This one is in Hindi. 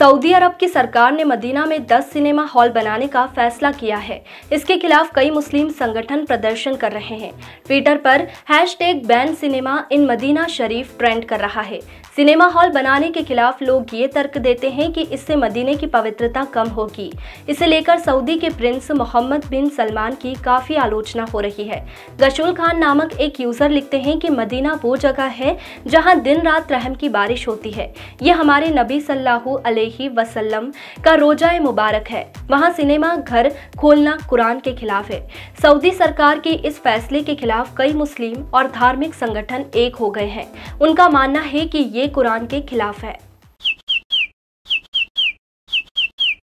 सऊदी अरब की सरकार ने मदीना में 10 सिनेमा हॉल बनाने का फैसला किया है। इसके खिलाफ कई मुस्लिम संगठन प्रदर्शन कर रहे हैं। ट्विटर पर hashtag ban cinema in Madina Sharif trend कर रहा है। सिनेमा हॉल बनाने के खिलाफ लोग ये तर्क देते हैं कि इससे मदीने की पवित्रता कम होगी। इसे लेकर सऊदी के प्रिंस मोहम्मद बिन सलमान की काफ़ी आलोचना हो रही है। गशुल खान नामक एक यूज़र लिखते हैं कि मदीना वो जगह है जहाँ दिन रात रहम की बारिश होती है। ये हमारे नबी अलैहि वसल्लम का रोजा मुबारक है। वहाँ सिनेमा घर खोलना कुरान के खिलाफ है। सऊदी सरकार के इस फैसले के खिलाफ कई मुस्लिम और धार्मिक संगठन एक हो गए हैं। उनका मानना है कि ये कुरान के खिलाफ है।